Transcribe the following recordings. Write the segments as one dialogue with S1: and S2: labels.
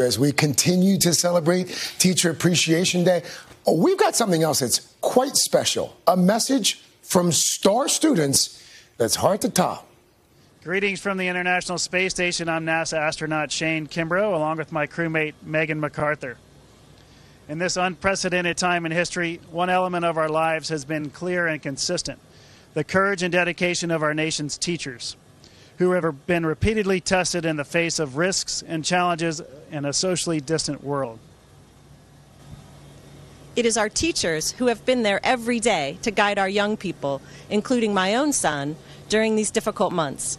S1: As we continue to celebrate Teacher Appreciation Day, we've got something else that's quite special a message from star students that's hard to top.
S2: Greetings from the International Space Station. I'm NASA astronaut Shane Kimbrough, along with my crewmate Megan McArthur. In this unprecedented time in history, one element of our lives has been clear and consistent the courage and dedication of our nation's teachers who have been repeatedly tested in the face of risks and challenges in a socially distant world.
S3: It is our teachers who have been there every day to guide our young people, including my own son, during these difficult months.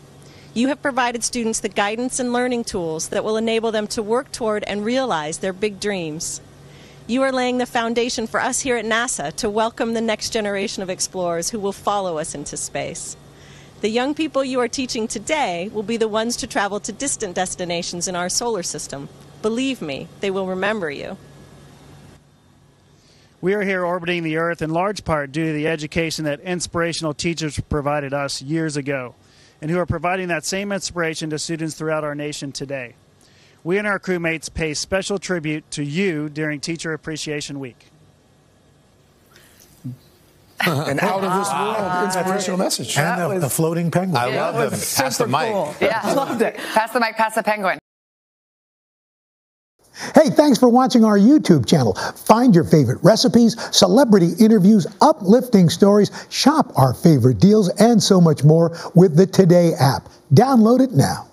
S3: You have provided students the guidance and learning tools that will enable them to work toward and realize their big dreams. You are laying the foundation for us here at NASA to welcome the next generation of explorers who will follow us into space. The young people you are teaching today will be the ones to travel to distant destinations in our solar system. Believe me, they will remember you.
S2: We are here orbiting the Earth in large part due to the education that inspirational teachers provided us years ago, and who are providing that same inspiration to students throughout our nation today. We and our crewmates pay special tribute to you during Teacher Appreciation Week.
S1: An out of this ah. world inspirational message.
S4: And the,
S5: was-
S4: the floating penguin.
S6: I love them. Pass the mic.
S5: cool.
S7: Yeah.
S5: I loved it.
S7: Pass the mic, pass the penguin.
S4: Hey, thanks for watching our YouTube channel. Find your favorite recipes, celebrity interviews, uplifting stories, shop our favorite deals, and so much more with the Today app. Download it now.